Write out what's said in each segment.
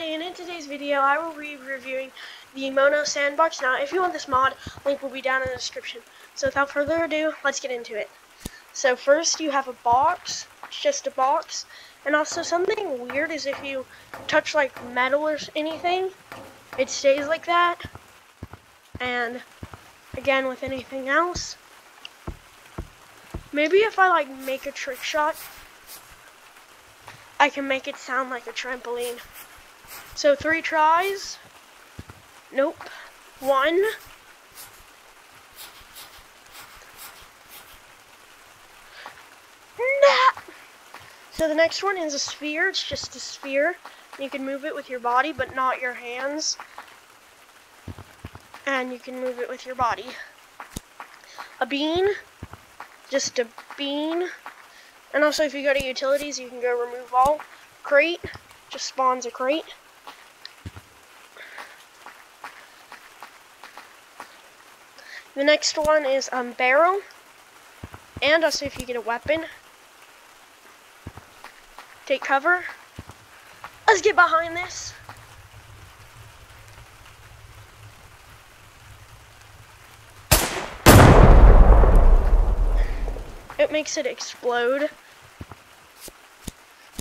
everybody, and in today's video I will be reviewing the Mono Sandbox. Now, if you want this mod, link will be down in the description. So without further ado, let's get into it. So first you have a box, it's just a box, and also something weird is if you touch like metal or anything, it stays like that. And again with anything else, maybe if I like make a trick shot, I can make it sound like a trampoline. So three tries. Nope. One. Nah. So the next one is a sphere. It's just a sphere. You can move it with your body, but not your hands. And you can move it with your body. A bean. Just a bean. And also if you go to utilities, you can go remove all. Crate, just spawns a crate. The next one is um, barrel. And also if you get a weapon. Take cover. Let's get behind this. it makes it explode.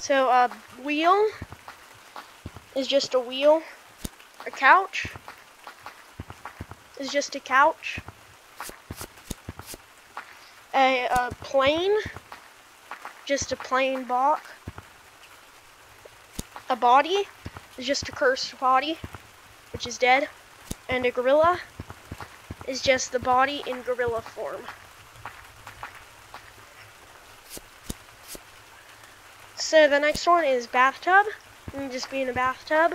So a uh, wheel is just a wheel. A couch is just a couch. A, a plane, just a plain block. A body is just a cursed body, which is dead. And a gorilla is just the body in gorilla form. So the next one is bathtub. And just be in a bathtub.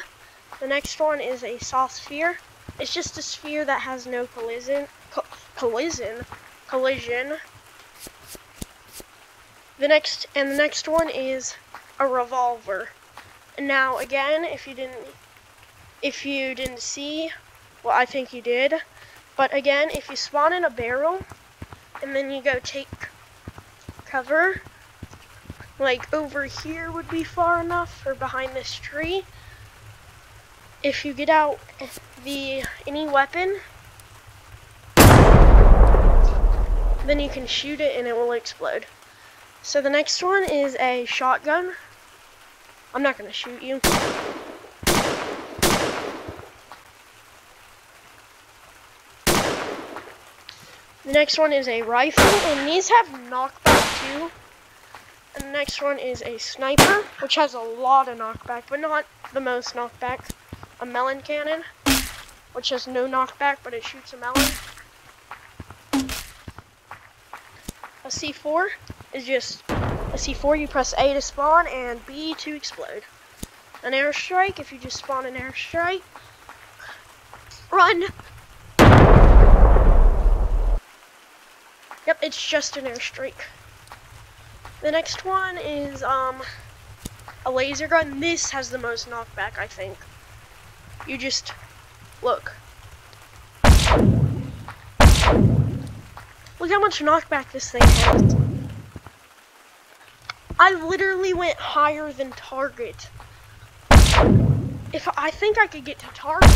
The next one is a soft sphere. It's just a sphere that has no collision. Co collision. Collision. The next and the next one is a revolver. Now again, if you didn't if you didn't see, well I think you did. But again, if you spawn in a barrel and then you go take cover like over here would be far enough or behind this tree. If you get out the any weapon, then you can shoot it and it will explode. So the next one is a shotgun. I'm not going to shoot you. The next one is a rifle, and these have knockback too. And the next one is a sniper, which has a lot of knockback, but not the most knockback. A melon cannon, which has no knockback, but it shoots a melon. A C4 is just a C4, you press A to spawn and B to explode. An airstrike, if you just spawn an airstrike, run! Yep, it's just an airstrike. The next one is um, a laser gun. This has the most knockback, I think. You just look. Look how much knockback this thing has. I literally went higher than target. If I think I could get to target.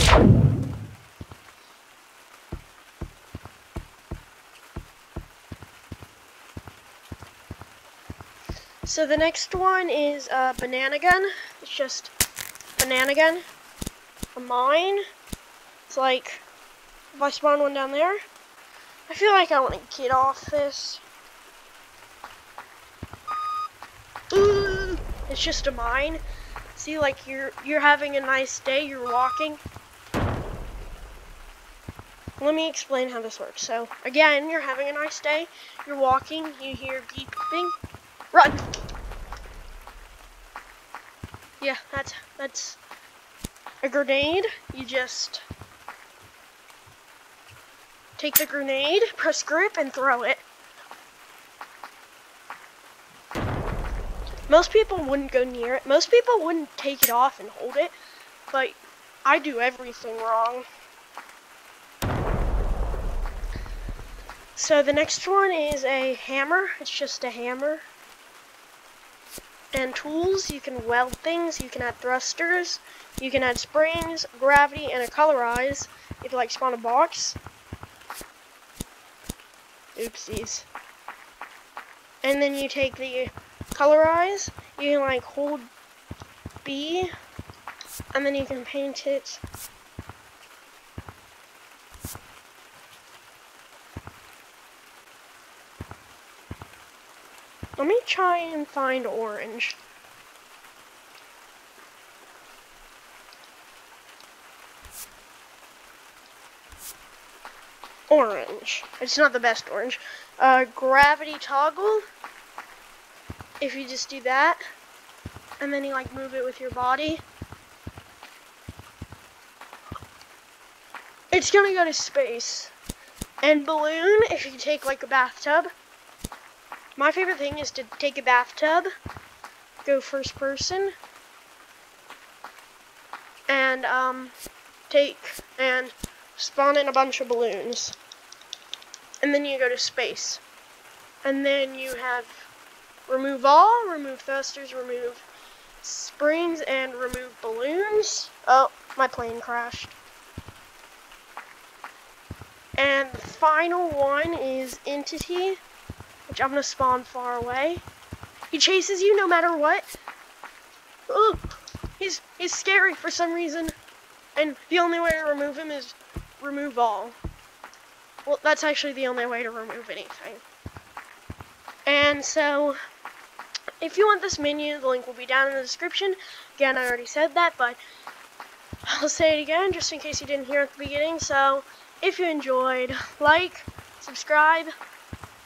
So the next one is a banana gun. It's just banana gun. A mine. It's like, if I spawn one down there, I feel like I want to get off this. Ooh, it's just a mine. See, like you're you're having a nice day. You're walking. Let me explain how this works. So again, you're having a nice day. You're walking. You hear beeping. Run! Yeah, that's that's a grenade. You just take the grenade, press grip, and throw it. Most people wouldn't go near it. Most people wouldn't take it off and hold it, but I do everything wrong. So the next one is a hammer. It's just a hammer. and tools. You can weld things, you can add thrusters, you can add springs, gravity, and a colorize if you like spawn a box. Oopsies. And then you take the colorize, you can like hold B, and then you can paint it Let me try and find orange. Orange. It's not the best orange. Uh, gravity toggle. If you just do that, and then you like move it with your body. It's gonna go to space. And balloon, if you take like a bathtub, my favorite thing is to take a bathtub, go first person, and um, take and spawn in a bunch of balloons. And then you go to space. And then you have remove all, remove thrusters, remove springs, and remove balloons. Oh, my plane crashed. And the final one is entity which I'm gonna spawn far away. He chases you no matter what. Ooh, he's he's scary for some reason, and the only way to remove him is remove all. Well, that's actually the only way to remove anything. And so, if you want this menu, the link will be down in the description. Again, I already said that, but I'll say it again just in case you didn't hear at the beginning. So, if you enjoyed, like, subscribe,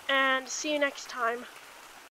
and see you next time.